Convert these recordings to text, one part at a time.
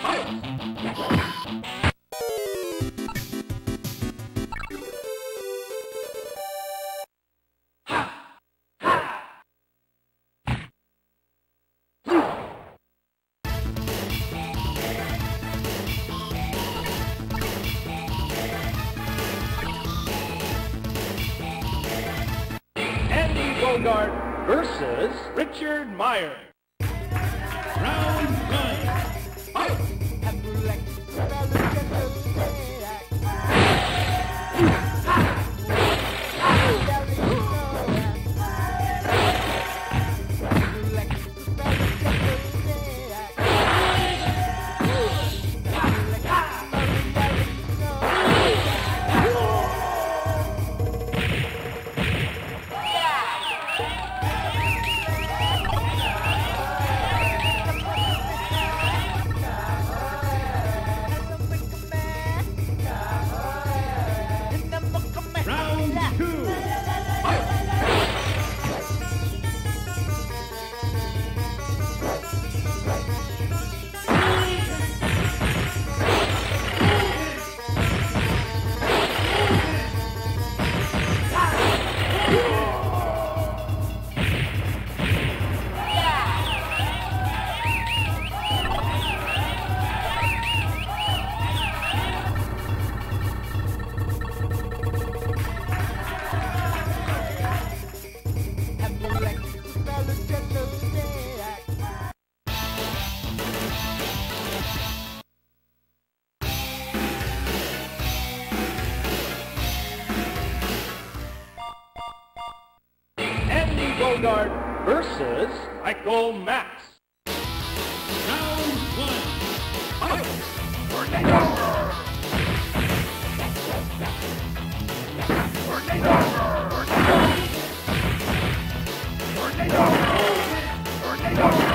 Oh! Bogard versus Michael Max. Round one. Fight! Round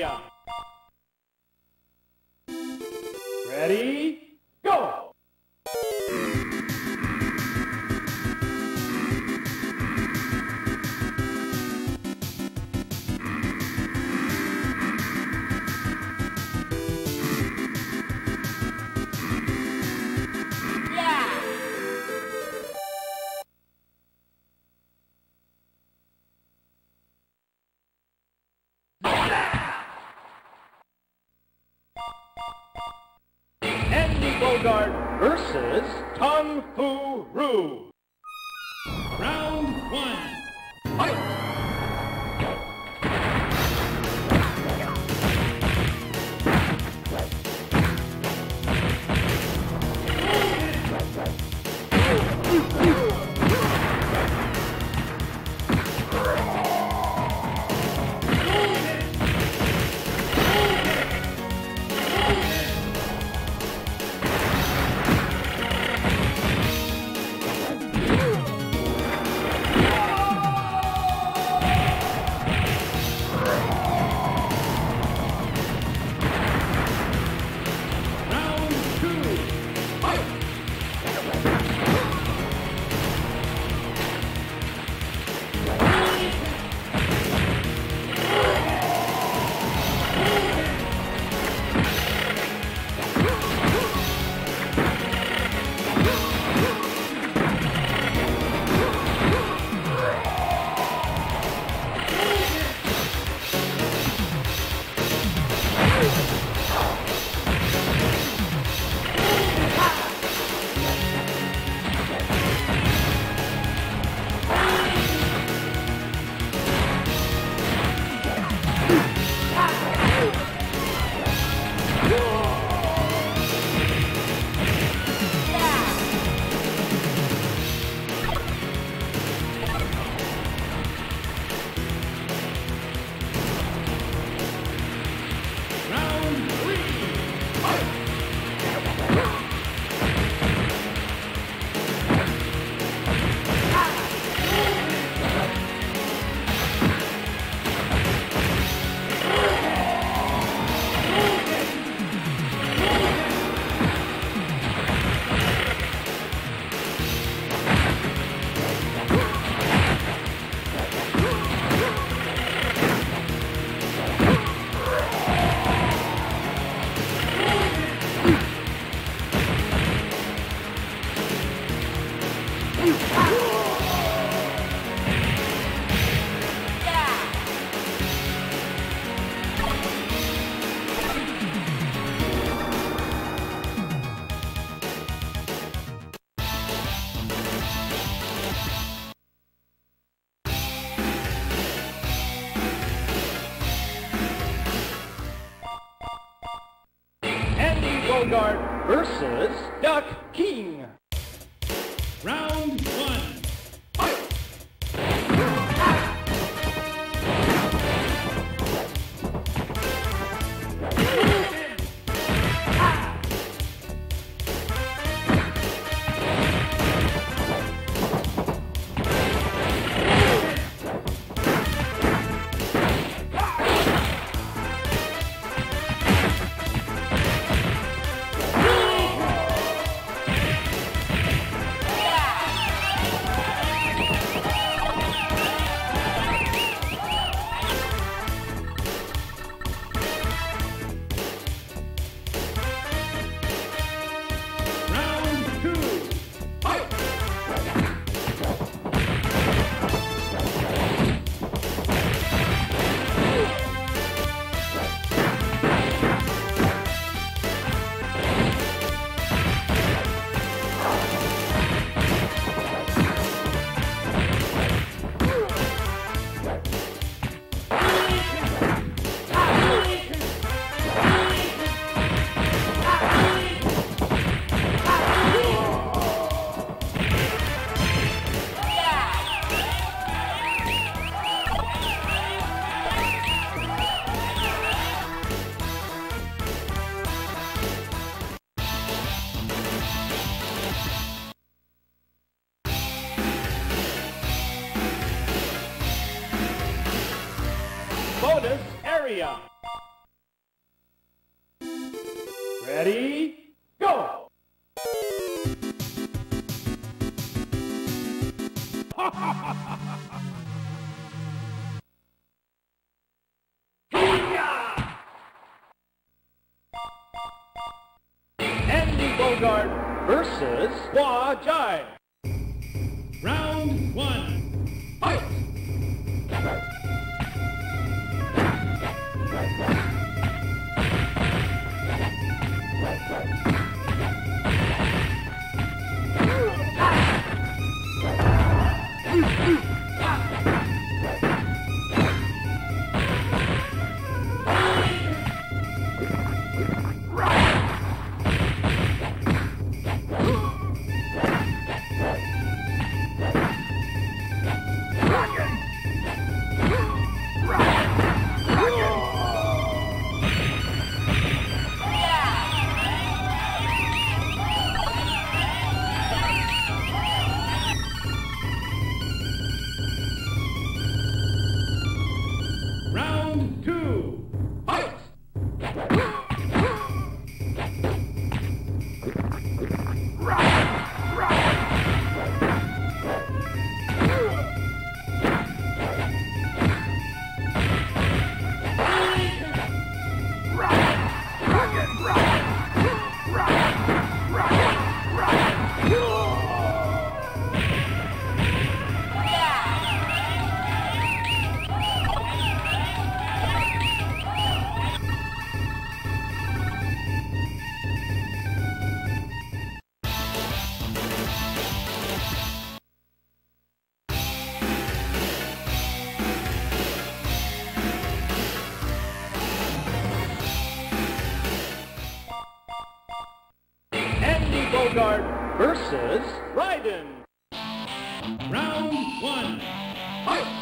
Bonus Andy versus Tung Fu Rue. Round one. Fight! Wajard versus Wajard. Beauregard versus Raiden. Round one. Fight!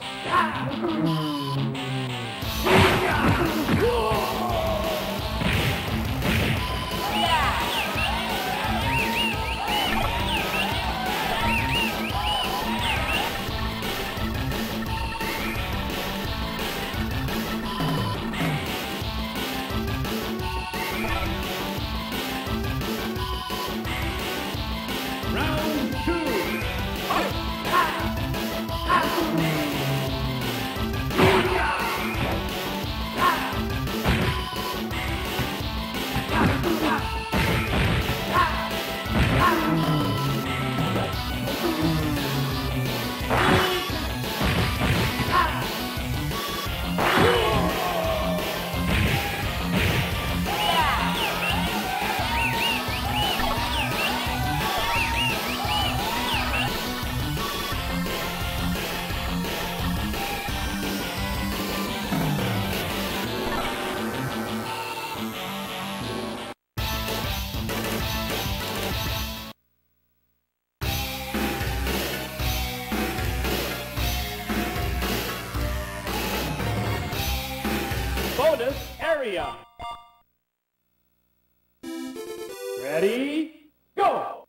Yeah. Area. Ready, go!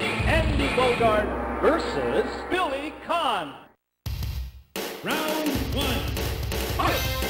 Andy Bogard versus Billy Kane. Round one. Fight!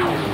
Thank.